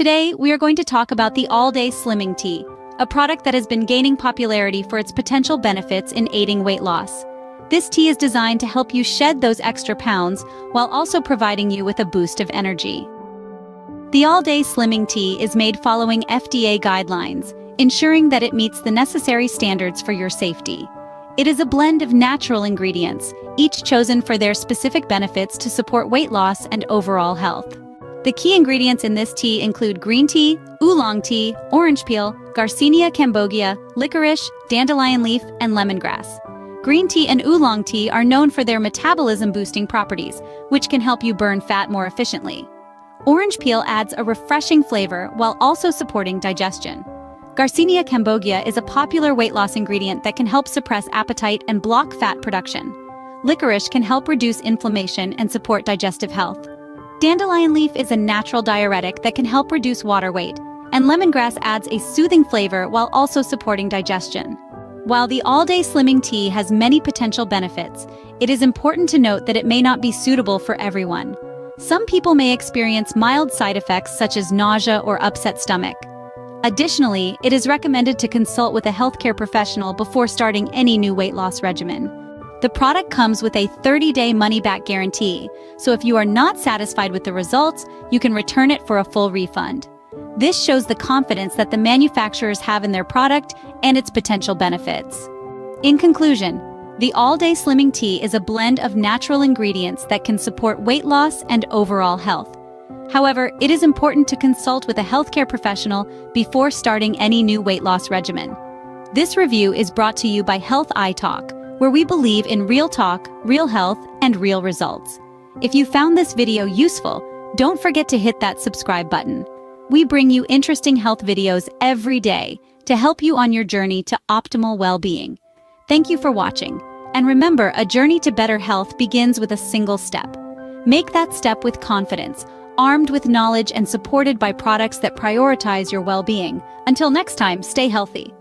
Today, we are going to talk about the All-Day Slimming Tea, a product that has been gaining popularity for its potential benefits in aiding weight loss. This tea is designed to help you shed those extra pounds while also providing you with a boost of energy. The All-Day Slimming Tea is made following FDA guidelines, ensuring that it meets the necessary standards for your safety. It is a blend of natural ingredients, each chosen for their specific benefits to support weight loss and overall health. The key ingredients in this tea include green tea, oolong tea, orange peel, Garcinia cambogia, licorice, dandelion leaf, and lemongrass. Green tea and oolong tea are known for their metabolism-boosting properties, which can help you burn fat more efficiently. Orange peel adds a refreshing flavor while also supporting digestion. Garcinia cambogia is a popular weight loss ingredient that can help suppress appetite and block fat production. Licorice can help reduce inflammation and support digestive health. Dandelion leaf is a natural diuretic that can help reduce water weight, and lemongrass adds a soothing flavor while also supporting digestion. While the all-day slimming tea has many potential benefits, it is important to note that it may not be suitable for everyone. Some people may experience mild side effects such as nausea or upset stomach. Additionally, it is recommended to consult with a healthcare professional before starting any new weight loss regimen. The product comes with a 30-day money-back guarantee, so if you are not satisfied with the results, you can return it for a full refund. This shows the confidence that the manufacturers have in their product and its potential benefits. In conclusion, the All-Day Slimming Tea is a blend of natural ingredients that can support weight loss and overall health. However, it is important to consult with a healthcare professional before starting any new weight loss regimen. This review is brought to you by HealthiTalk, where we believe in real talk, real health, and real results. If you found this video useful, don't forget to hit that subscribe button. We bring you interesting health videos every day to help you on your journey to optimal well-being. Thank you for watching. And remember, a journey to better health begins with a single step. Make that step with confidence, armed with knowledge and supported by products that prioritize your well-being. Until next time, stay healthy.